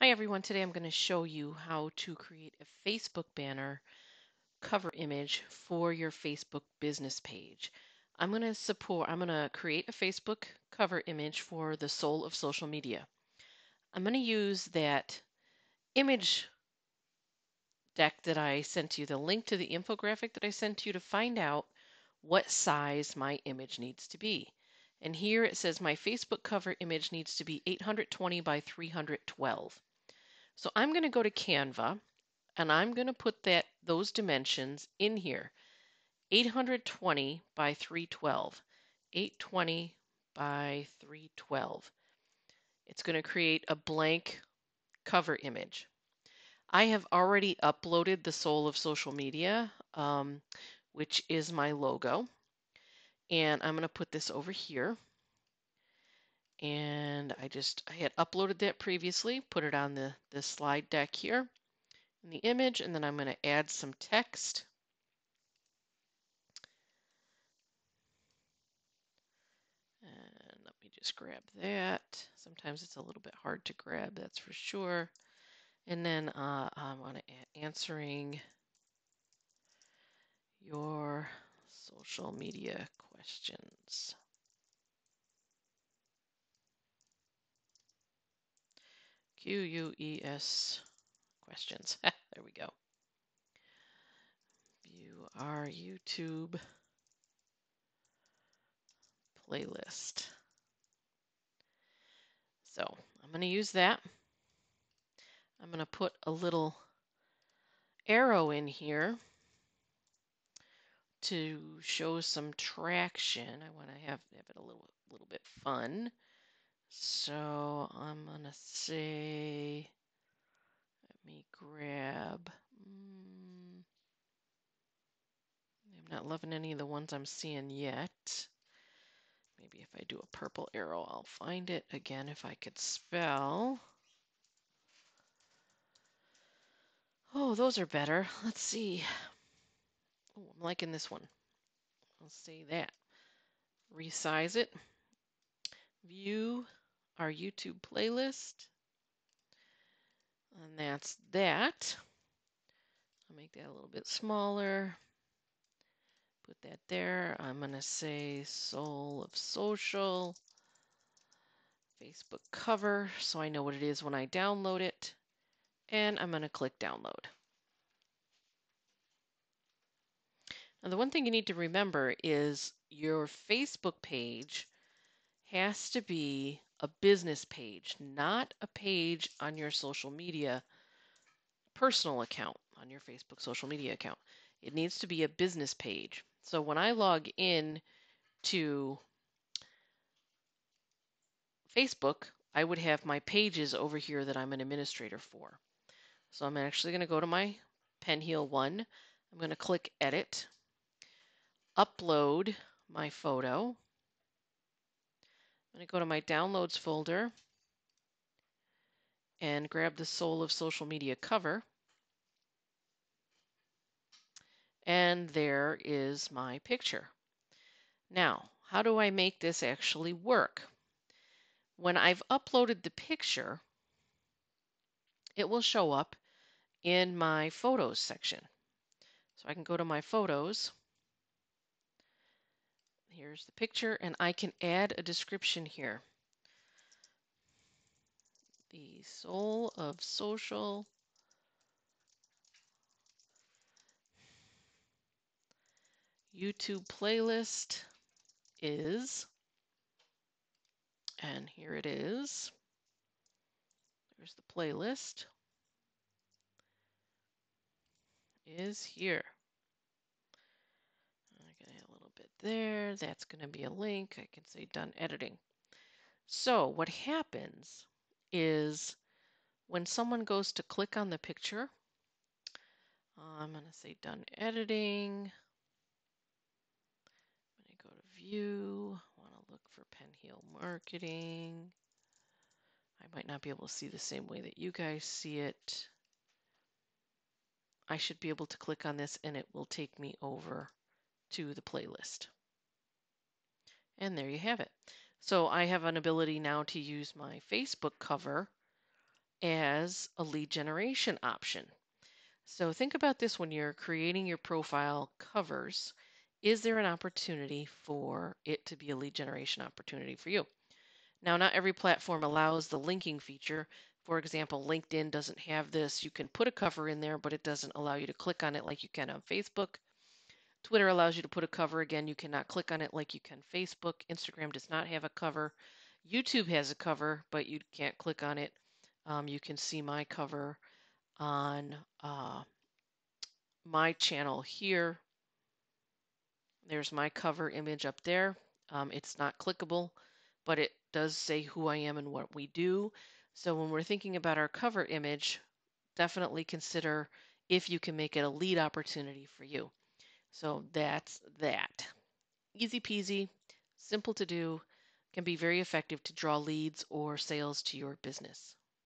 Hi everyone, today I'm going to show you how to create a Facebook banner cover image for your Facebook business page. I'm going to support, I'm going to create a Facebook cover image for the soul of social media. I'm going to use that image deck that I sent you, the link to the infographic that I sent you to find out what size my image needs to be. And here it says my Facebook cover image needs to be 820 by 312. So I'm going to go to Canva and I'm going to put that those dimensions in here. 820 by 312. 820 by 312. It's going to create a blank cover image. I have already uploaded the soul of social media, um, which is my logo. And I'm going to put this over here and I just I had uploaded that previously, put it on the, the slide deck here in the image, and then I'm going to add some text. And let me just grab that. Sometimes it's a little bit hard to grab, that's for sure. And then uh, I'm going to add answering your social media questions. Q U E S questions. there we go. View our YouTube playlist. So I'm going to use that. I'm going to put a little arrow in here to show some traction. I want to have, have it a little, little bit fun. So I'm going to say, let me grab, mm, I'm not loving any of the ones I'm seeing yet. Maybe if I do a purple arrow, I'll find it again if I could spell. Oh, those are better. Let's see. Oh, I'm liking this one. I'll say that. Resize it. View our YouTube playlist. And that's that. I'll make that a little bit smaller. Put that there. I'm going to say Soul of Social. Facebook cover so I know what it is when I download it. And I'm going to click download. Now the one thing you need to remember is your Facebook page has to be a business page, not a page on your social media personal account, on your Facebook social media account. It needs to be a business page. So when I log in to Facebook, I would have my pages over here that I'm an administrator for. So I'm actually going to go to my Penheel one. I'm going to click Edit, upload my photo. I'm going to go to my Downloads folder and grab the Soul of Social Media cover. And there is my picture. Now, how do I make this actually work? When I've uploaded the picture, it will show up in my Photos section. So I can go to my Photos Here's the picture, and I can add a description here. The soul of social YouTube playlist is, and here it is. There's the playlist. Is here. There. That's going to be a link. I can say done editing. So what happens is when someone goes to click on the picture, I'm going to say done editing. I'm going to go to view. I want to look for Penheel marketing. I might not be able to see the same way that you guys see it. I should be able to click on this and it will take me over to the playlist. And there you have it. So I have an ability now to use my Facebook cover as a lead generation option. So think about this when you're creating your profile covers. Is there an opportunity for it to be a lead generation opportunity for you? Now, not every platform allows the linking feature. For example, LinkedIn doesn't have this. You can put a cover in there, but it doesn't allow you to click on it like you can on Facebook. Twitter allows you to put a cover. Again, you cannot click on it like you can Facebook. Instagram does not have a cover. YouTube has a cover, but you can't click on it. Um, you can see my cover on uh, my channel here. There's my cover image up there. Um, it's not clickable, but it does say who I am and what we do. So when we're thinking about our cover image, definitely consider if you can make it a lead opportunity for you. So that's that. Easy peasy, simple to do, can be very effective to draw leads or sales to your business.